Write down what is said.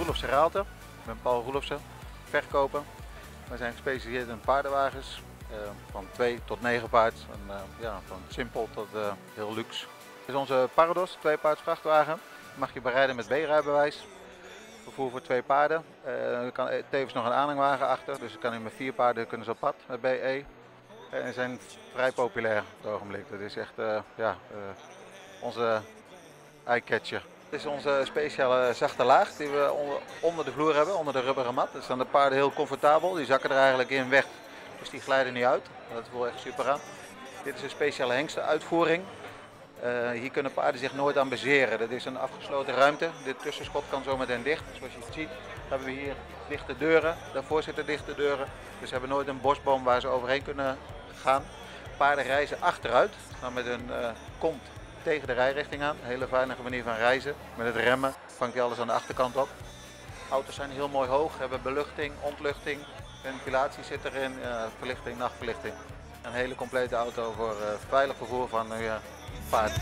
Roelofse Raalte. Ik ben Paul Roelofse, verkoper. We zijn gespecialiseerd in paardenwagens. eh, van 2 tot 9 paard. En, eh, ja, van simpel tot eh, heel luxe. Dit is onze Parados, twee paard vrachtwagen. Mag je berijden met B-rijbewijs. Vervoer voor twee paarden. Er kan tevens nog een aanhangwagen achter. Dus kan je met vier paarden kunnen ze pad met BE. En zijn vrij populair op het ogenblik. Dat is echt ja, onze eyecatcher. Dit is onze speciale zachte laag die we onder, de vloer hebben, onder de rubberen mat. Daar staan de paarden heel comfortabel. Die zakken er eigenlijk in weg. Dus die glijden niet uit. Dat voelt echt super aan. Dit is een speciale hengstenuitvoering. Uh, hier kunnen paarden zich nooit aan bezeren. Dat is een afgesloten ruimte. Dit tussenschot kan zo meteen dicht. Zoals je ziet hebben we hier dichte deuren. Daarvoor zitten dichte deuren. Dus ze hebben nooit een bosboom waar ze overheen kunnen gaan. Paarden reizen achteruit. Gaan met hun uh, kont tegen de rijrichting aan. Een hele veilige manier van reizen. Met het remmen vangt je alles aan de achterkant op. Auto's zijn heel mooi hoog. Hebben beluchting, ontluchting. Ventilatie zit erin. Uh, verlichting, nachtverlichting. Een hele complete auto voor veilig vervoer van paard.